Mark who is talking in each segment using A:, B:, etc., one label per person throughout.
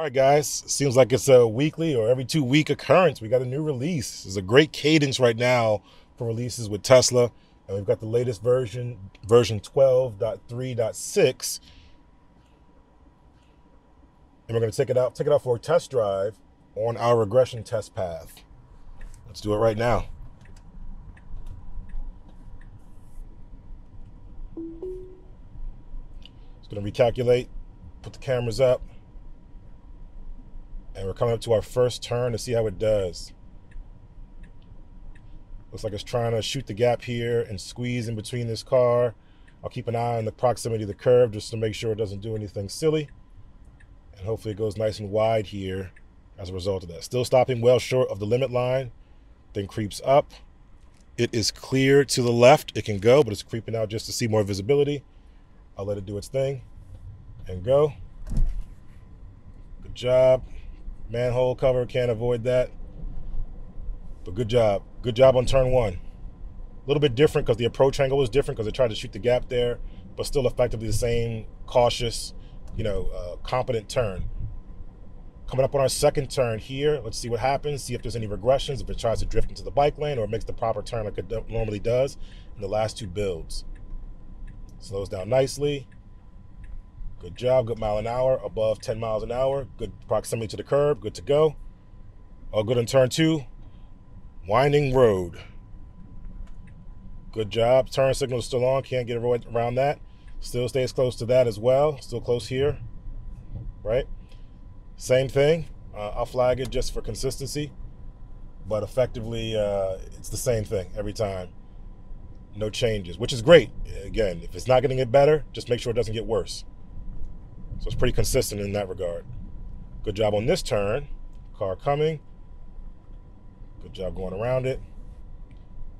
A: All right, guys. Seems like it's a weekly or every two week occurrence. We got a new release. There's a great cadence right now for releases with Tesla, and we've got the latest version, version 12.3.6, and we're going to take it out, take it out for a test drive on our regression test path. Let's do it right now. It's going to recalculate, put the cameras up, and we're coming up to our first turn to see how it does. Looks like it's trying to shoot the gap here and squeeze in between this car. I'll keep an eye on the proximity of the curve just to make sure it doesn't do anything silly. And hopefully it goes nice and wide here as a result of that. Still stopping well short of the limit line, then creeps up. It is clear to the left. It can go, but it's creeping out just to see more visibility. I'll let it do its thing and go. Good job. Manhole cover, can't avoid that. But good job. Good job on turn one. A little bit different because the approach angle was different because it tried to shoot the gap there, but still effectively the same cautious, you know, uh, competent turn. Coming up on our second turn here, let's see what happens, see if there's any regressions, if it tries to drift into the bike lane or makes the proper turn like it normally does in the last two builds. Slows down nicely. Good job, good mile an hour, above 10 miles an hour, good proximity to the curb, good to go. All good on turn two. Winding road. Good job. Turn signal is still on, can't get around that. Still stays close to that as well, still close here, right? Same thing. Uh, I'll flag it just for consistency, but effectively, uh, it's the same thing every time. No changes, which is great. Again, if it's not getting it better, just make sure it doesn't get worse. So it's pretty consistent in that regard. Good job on this turn. Car coming. Good job going around it.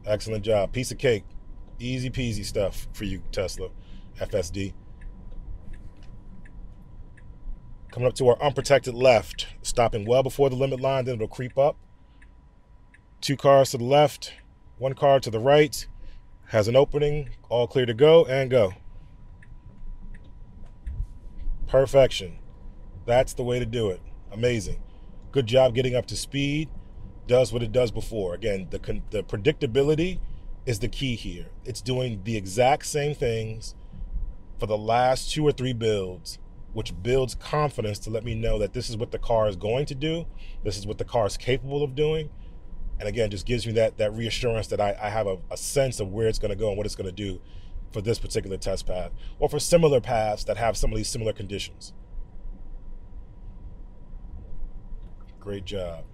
A: Excellent job. Piece of cake. Easy peasy stuff for you, Tesla FSD. Coming up to our unprotected left, stopping well before the limit line, then it'll creep up. Two cars to the left, one car to the right, has an opening, all clear to go, and go. Perfection. That's the way to do it. Amazing. Good job getting up to speed. Does what it does before. Again, the, the predictability is the key here. It's doing the exact same things for the last two or three builds, which builds confidence to let me know that this is what the car is going to do. This is what the car is capable of doing. And again, just gives me that, that reassurance that I, I have a, a sense of where it's going to go and what it's going to do for this particular test path or for similar paths that have some of these similar conditions. Great job.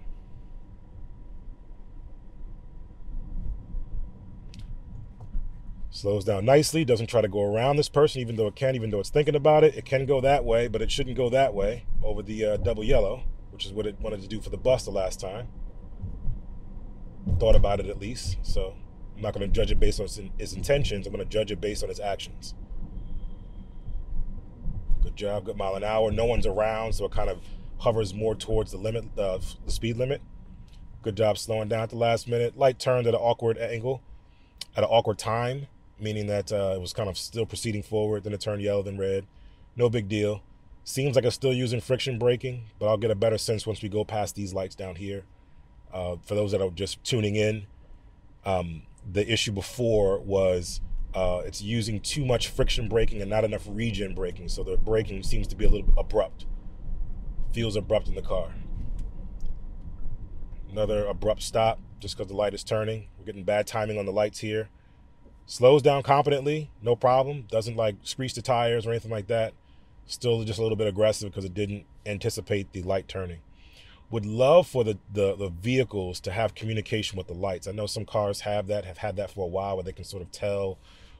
A: Slows down nicely, doesn't try to go around this person, even though it can, even though it's thinking about it. It can go that way, but it shouldn't go that way over the uh, double yellow, which is what it wanted to do for the bus the last time. Thought about it at least, so I'm not going to judge it based on his intentions. I'm going to judge it based on his actions. Good job, good mile an hour. No one's around, so it kind of hovers more towards the limit, uh, the speed limit. Good job slowing down at the last minute. Light turned at an awkward angle, at an awkward time, meaning that uh, it was kind of still proceeding forward. Then it turned yellow, then red. No big deal. Seems like it's still using friction braking, but I'll get a better sense once we go past these lights down here. Uh, for those that are just tuning in, um, the issue before was uh, it's using too much friction braking and not enough regen braking. So the braking seems to be a little abrupt. Feels abrupt in the car. Another abrupt stop just because the light is turning. We're getting bad timing on the lights here. Slows down competently, no problem. Doesn't like screech the tires or anything like that. Still just a little bit aggressive because it didn't anticipate the light turning would love for the, the, the vehicles to have communication with the lights. I know some cars have that, have had that for a while, where they can sort of tell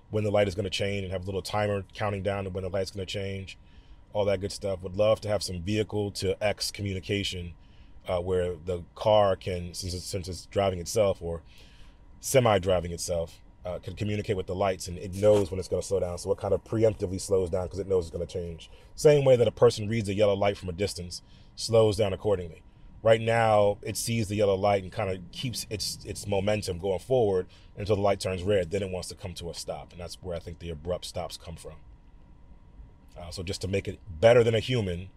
A: when the light is going to change and have a little timer counting down to when the light's going to change, all that good stuff. Would love to have some vehicle to X communication, uh, where the car can, since it's, since it's driving itself or semi-driving itself, uh, can communicate with the lights and it knows when it's going to slow down. So it kind of preemptively slows down because it knows it's going to change. Same way that a person reads a yellow light from a distance, slows down accordingly. Right now, it sees the yellow light and kind of keeps its its momentum going forward until the light turns red. Then it wants to come to a stop, and that's where I think the abrupt stops come from. Uh, so just to make it better than a human,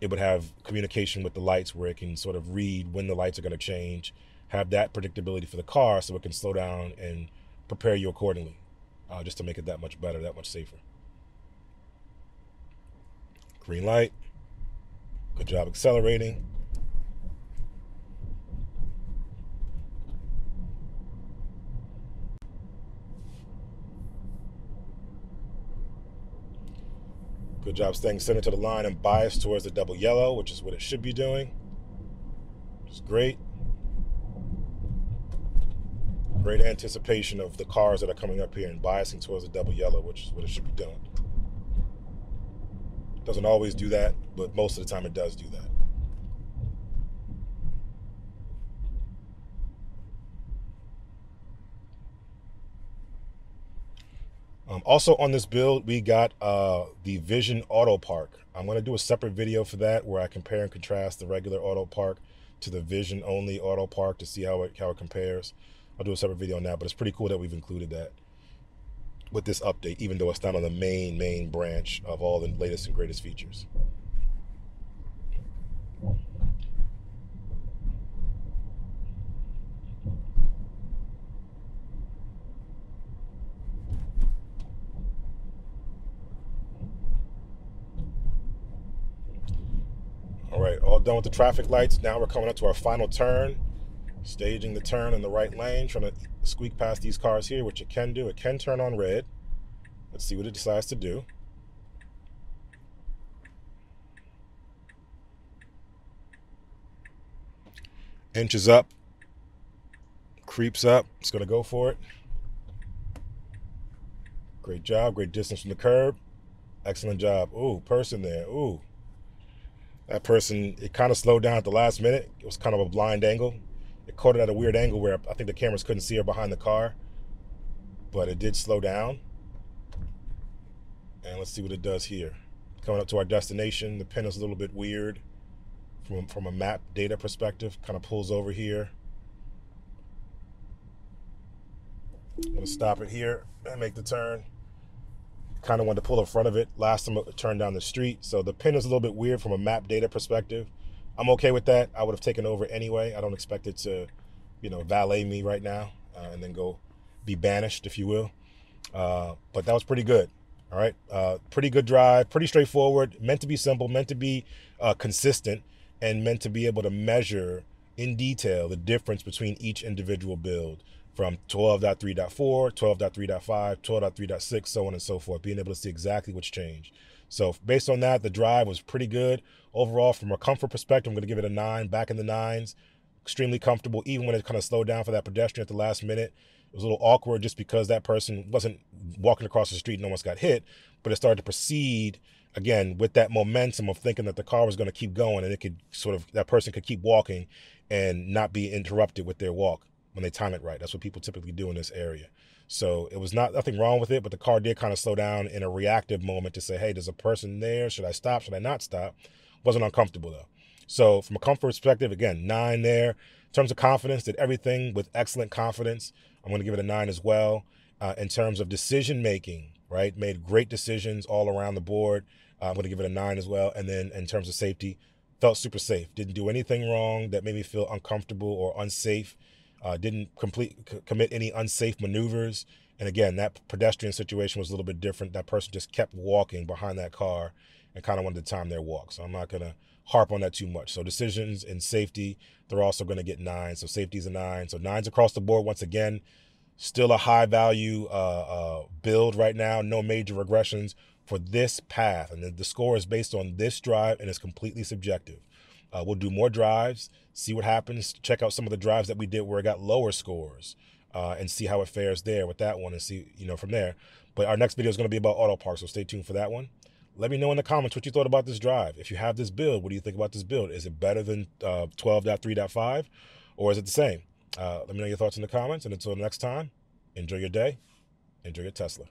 A: it would have communication with the lights where it can sort of read when the lights are going to change, have that predictability for the car so it can slow down and prepare you accordingly, uh, just to make it that much better, that much safer. Green light. Good job accelerating. Good job staying center to the line and biased towards the double yellow, which is what it should be doing. It's great. Great anticipation of the cars that are coming up here and biasing towards the double yellow, which is what it should be doing. Doesn't always do that, but most of the time it does do that. Um, also on this build, we got uh, the Vision Auto Park. I'm going to do a separate video for that where I compare and contrast the regular Auto Park to the Vision only Auto Park to see how it, how it compares. I'll do a separate video on that, but it's pretty cool that we've included that with this update, even though it's not on the main, main branch of all the latest and greatest features. All right, all done with the traffic lights. Now we're coming up to our final turn, staging the turn in the right lane, trying to squeak past these cars here, which it can do. It can turn on red. Let's see what it decides to do. Inches up, creeps up. It's going to go for it. Great job. Great distance from the curb. Excellent job. Ooh, person there. Ooh that person, it kind of slowed down at the last minute. It was kind of a blind angle. It caught it at a weird angle where I think the cameras couldn't see her behind the car, but it did slow down. And let's see what it does here. Coming up to our destination, the pin is a little bit weird from, from a map data perspective. Kind of pulls over here. I'm gonna stop it here and make the turn kind of wanted to pull in front of it. Last time it turned down the street. So the pin is a little bit weird from a map data perspective. I'm okay with that. I would have taken over anyway. I don't expect it to, you know, valet me right now uh, and then go be banished, if you will. Uh, but that was pretty good. All right. Uh, pretty good drive, pretty straightforward, meant to be simple, meant to be uh, consistent, and meant to be able to measure in detail the difference between each individual build from 12.3.4, 12.3.5, 12.3.6, so on and so forth, being able to see exactly what's changed. So based on that, the drive was pretty good. Overall, from a comfort perspective, I'm going to give it a nine, back in the nines. Extremely comfortable, even when it kind of slowed down for that pedestrian at the last minute. It was a little awkward just because that person wasn't walking across the street and almost got hit, but it started to proceed again with that momentum of thinking that the car was going to keep going and it could sort of that person could keep walking and not be interrupted with their walk when they time it right. That's what people typically do in this area. So it was not nothing wrong with it, but the car did kind of slow down in a reactive moment to say, hey, there's a person there. Should I stop? Should I not stop? Wasn't uncomfortable though. So from a comfort perspective, again, nine there. In terms of confidence, did everything with excellent confidence. I'm going to give it a nine as well. Uh, in terms of decision making, right? Made great decisions all around the board. Uh, I'm going to give it a nine as well. And then in terms of safety, felt super safe. Didn't do anything wrong that made me feel uncomfortable or unsafe uh, didn't complete c- commit any unsafe maneuvers. And again, that pedestrian situation was a little bit different. That person just kept walking behind that car and kind of wanted to time their walk. So I'm not going to harp on that too much. So decisions and safety, they're also going to get nine. So safety's a nine. So nines across the board. Once again, still a high value uh, uh, build right now. No major regressions for this path. And the, the score is based on this drive and it's completely subjective. Uh, we'll do more drives, see what happens, check out some of the drives that we did where it got lower scores, uh, and see how it fares there with that one, and see you know from there. But our next video is going to be about auto park, so stay tuned for that one. Let me know in the comments what you thought about this drive. If you have this build, what do you think about this build? Is it better than uh, 12.3.5, or is it the same? Uh, let me know your thoughts in the comments. And until next time, enjoy your day, enjoy your Tesla.